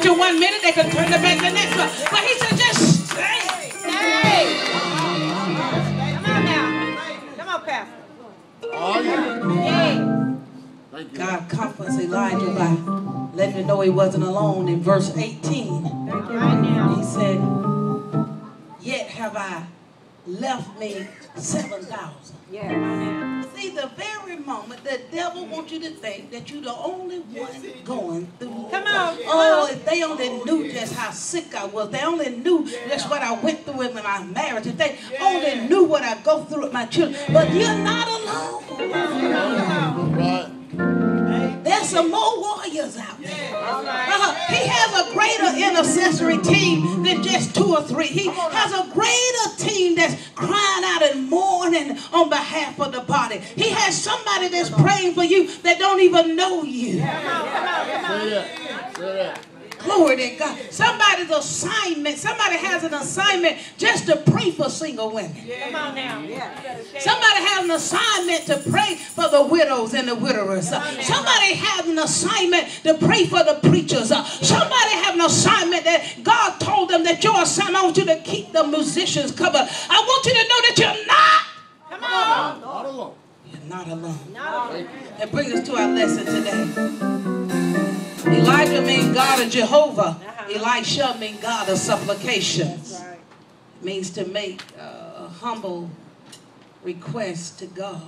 church in one minute, they can turn their back the next one. But he said, just stay. Hey! Come on now. Come on, Pastor. Oh, yeah. Hey! Thank you. God comforts Elijah by letting him know he wasn't alone in verse 18. All right now. He said, Yet have I left me 7,000. Yeah, come on. See, the very moment the devil wants you to think that you're the only one going through. Come on. Oh, if they only knew just how sick I was, they only knew just what I went through in my marriage, if they only knew what I go through with my children. But you're not alone. There's some more warriors out there. Uh-huh. He has a greater intercessory team than two or three. He has a greater team that's crying out and mourning on behalf of the body. He has somebody that's praying for you that don't even know you. Say that. Say that. Glory to God. Somebody's assignment, somebody has an assignment just to pray for single women. Come on now. Somebody has an assignment to pray for the widows and the widowers. Somebody has an assignment to pray for the preachers. Somebody has an assignment that God told them that your assignment, I want you to keep the musicians covered. I want you to know that you're not. Come on. Not alone. You're not alone. No. That brings us to our lesson today. Elijah means God of Jehovah. Elisha means God of supplication. Right. means to make uh, a humble request to God.